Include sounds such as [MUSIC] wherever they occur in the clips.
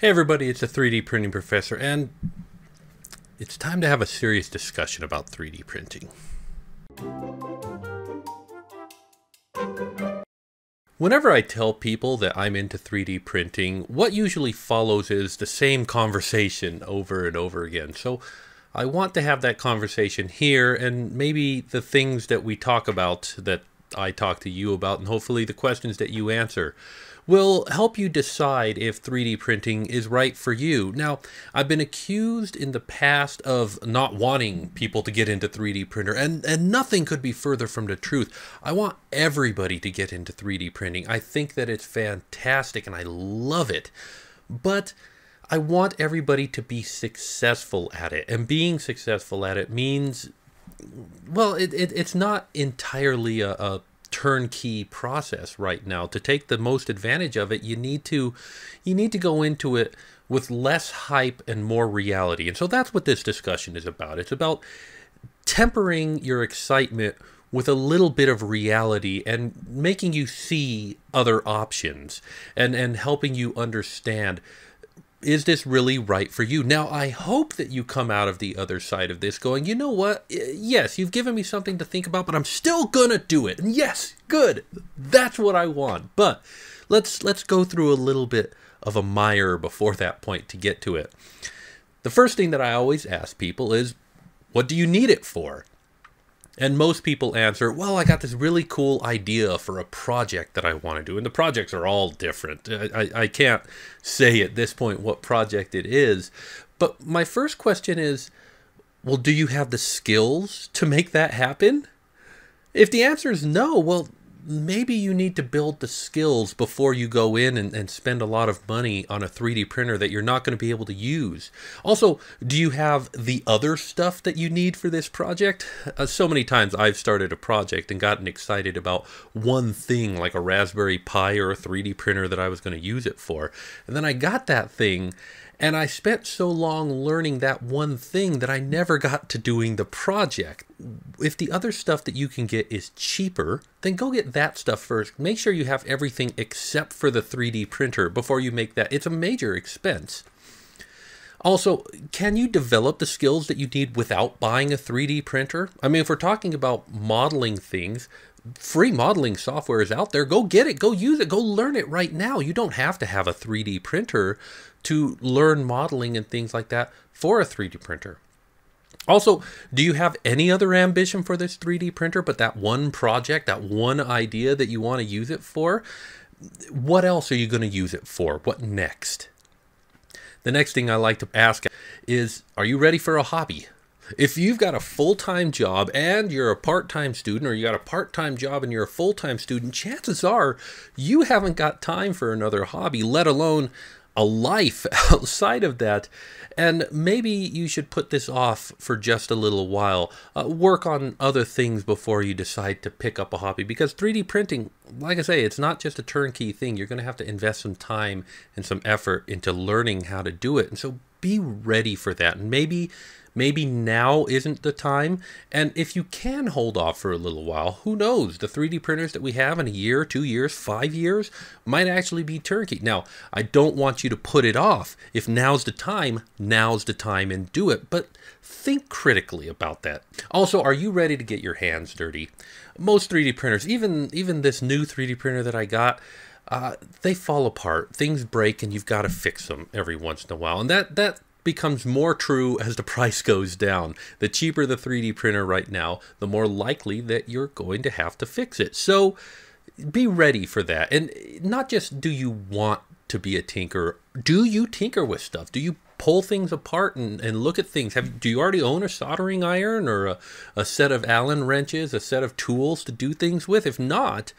Hey everybody, it's a 3D printing professor, and it's time to have a serious discussion about 3D printing. Whenever I tell people that I'm into 3D printing, what usually follows is the same conversation over and over again. So I want to have that conversation here, and maybe the things that we talk about that I talk to you about, and hopefully the questions that you answer will help you decide if 3D printing is right for you. Now, I've been accused in the past of not wanting people to get into 3D printer, and, and nothing could be further from the truth. I want everybody to get into 3D printing. I think that it's fantastic and I love it. But I want everybody to be successful at it. And being successful at it means well, it, it, it's not entirely a, a, turnkey process right now. To take the most advantage of it, you need to you need to go into it with less hype and more reality. And so that's what this discussion is about. It's about tempering your excitement with a little bit of reality and making you see other options and and helping you understand is this really right for you? Now, I hope that you come out of the other side of this going, you know what? Yes, you've given me something to think about, but I'm still gonna do it. And yes, good. That's what I want. But let's let's go through a little bit of a mire before that point to get to it. The first thing that I always ask people is, what do you need it for? And most people answer, well, I got this really cool idea for a project that I want to do. And the projects are all different. I, I, can't say at this point what project it is. But my first question is, well, do you have the skills to make that happen? If the answer is no, well, maybe you need to build the skills before you go in and, and spend a lot of money on a 3D printer that you're not going to be able to use. Also, do you have the other stuff that you need for this project? Uh, so many times I've started a project and gotten excited about one thing like a Raspberry Pi or a 3D printer that I was going to use it for. And then I got that thing and I spent so long learning that one thing that I never got to doing the project. If the other stuff that you can get is cheaper, then go get that stuff first. Make sure you have everything except for the 3D printer before you make that. It's a major expense. Also, can you develop the skills that you need without buying a 3D printer? I mean, if we're talking about modeling things, free modeling software is out there. Go get it. Go use it. Go learn it right now. You don't have to have a 3D printer to learn modeling and things like that for a 3D printer. Also, do you have any other ambition for this 3D printer but that one project, that one idea that you want to use it for? What else are you going to use it for? What next? The next thing I like to ask is Are you ready for a hobby? If you've got a full time job and you're a part time student, or you got a part time job and you're a full time student, chances are you haven't got time for another hobby, let alone a life [LAUGHS] outside of that. And maybe you should put this off for just a little while. Uh, work on other things before you decide to pick up a hobby because 3D printing, like I say, it's not just a turnkey thing. You're going to have to invest some time and some effort into learning how to do it. And so be ready for that. And maybe maybe now isn't the time. And if you can hold off for a little while, who knows? The 3D printers that we have in a year, two years, five years might actually be turnkey. Now, I don't want you to put it off. If now's the time, now's the time and do it. But think critically about that. Also, are you ready to get your hands dirty? Most 3D printers, even even this new 3D printer that I got, uh, they fall apart. Things break, and you've got to fix them every once in a while. And that that becomes more true as the [LAUGHS] price goes down. The cheaper the 3D printer right now, the more likely that you're going to have to fix it. So be ready for that. And not just do you want to be a tinker, do you tinker with stuff? Do you pull things apart and, and look at things? Have do you already own a soldering iron or a, a set of Allen wrenches, a set of tools to do things with? If not,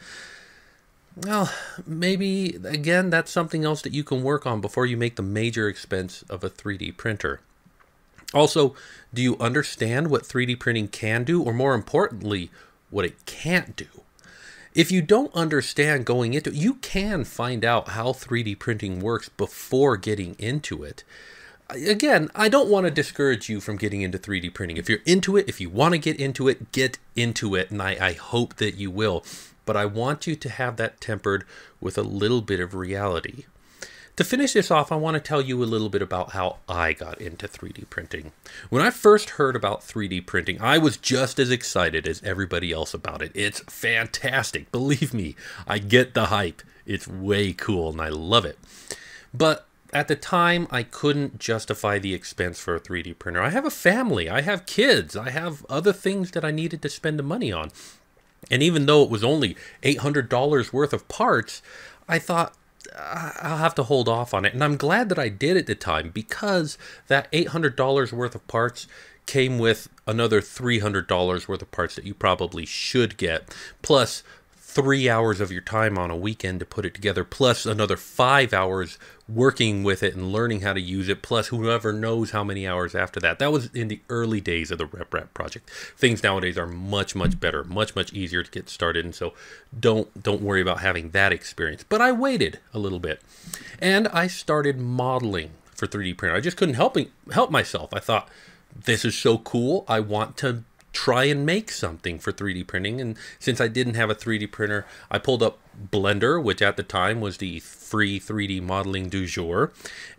well, maybe, again, that's something else that you can work on before you make the major expense of a 3D printer. Also, do you understand what 3D printing can do, or more importantly, what it can't do? If you don't understand going into it, you can find out how 3D printing works before getting into it. Again, I don't want to discourage you from getting into 3D printing. If you're into it, if you want to get into it, get into it, and I, I hope that you will but I want you to have that tempered with a little bit of reality. To finish this off, I want to tell you a little bit about how I got into 3D printing. When I first heard about 3D printing, I was just as excited as everybody else about it. It's fantastic. Believe me, I get the hype. It's way cool and I love it. But at the time, I couldn't justify the expense for a 3D printer. I have a family, I have kids, I have other things that I needed to spend the money on. And even though it was only $800 worth of parts, I thought I'll have to hold off on it. And I'm glad that I did at the time because that $800 worth of parts came with another $300 worth of parts that you probably should get, plus three hours of your time on a weekend to put it together, plus another five hours working with it and learning how to use it, plus whoever knows how many hours after that. That was in the early days of the RepRap project. Things nowadays are much, much better, much, much easier to get started, and so don't don't worry about having that experience. But I waited a little bit, and I started modeling for 3D printer. I just couldn't help help myself. I thought this is so cool. I want to try and make something for 3D printing. And since I didn't have a 3D printer, I pulled up Blender, which at the time was the free 3D modeling du jour.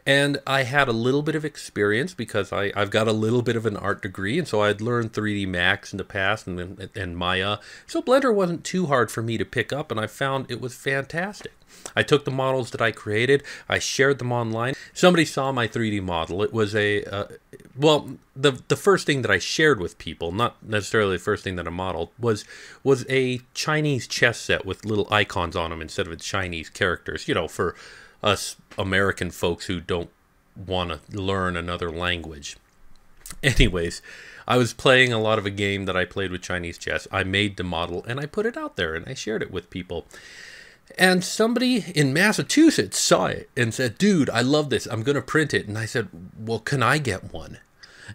And I had a little bit of experience because I, I've got a little bit of an art degree. And so I'd learned 3D Max in the past and, and Maya. So Blender wasn't too hard for me to pick up. And I found it was fantastic. I took the models that I created, I shared them online. Somebody saw my 3D model. It was a, uh, well, the the first thing that I shared with people, not necessarily the first thing that I modeled, was was a Chinese chess set with little icons on them instead of Chinese characters. You know, for us American folks who don't want to learn another language. Anyways, I was playing a lot of a game that I played with Chinese chess. I made the model and I put it out there and I shared it with people. And somebody in Massachusetts saw it and said, Dude, I love this. I'm going to print it. And I said, Well, can I get one?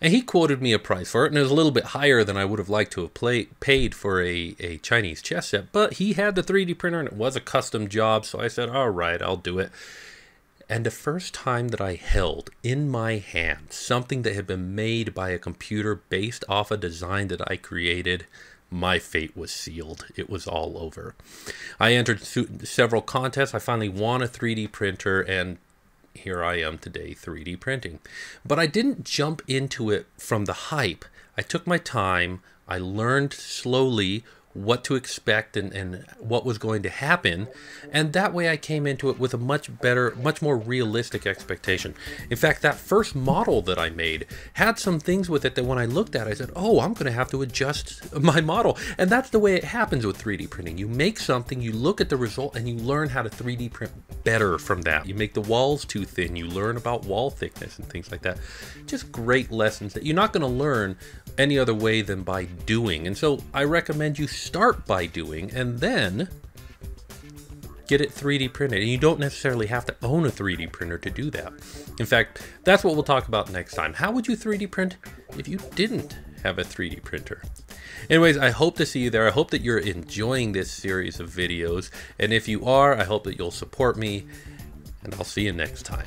And he quoted me a price for it, and it was a little bit higher than I would have liked to have play, paid for a, a Chinese chess set. But he had the 3D printer, and it was a custom job, so I said, All right, I'll do it. And the first time that I held in my hand something that had been made by a computer based off a design that I created, my fate was sealed. It was all over. I entered several contests. I finally won a 3D printer, and here I am today 3D printing. But I didn't jump into it from the hype. I took my time. I learned slowly what to expect and, and what was going to happen. And that way I came into it with a much better, much more realistic expectation. In fact, that first model that I made had some things with it that when I looked at I said, oh, I'm going to have to adjust [LAUGHS] my model. And that's the way it happens with 3D printing. You make something, you look at the result, and you learn how to 3D print better from that. You make the walls too thin, you learn about wall thickness and things like that. Just great lessons that you're not going to learn any other way than by doing. And so I recommend you start by doing and then get it 3D printed. And you don't necessarily have to own a 3D printer to do that. In fact, that's what we'll talk about next time. How would you 3D print if you didn't have a 3D printer? Anyways, I hope to see you there. I hope that you're enjoying this series of videos. And if you are, I hope that you'll support me. And I'll see you next time.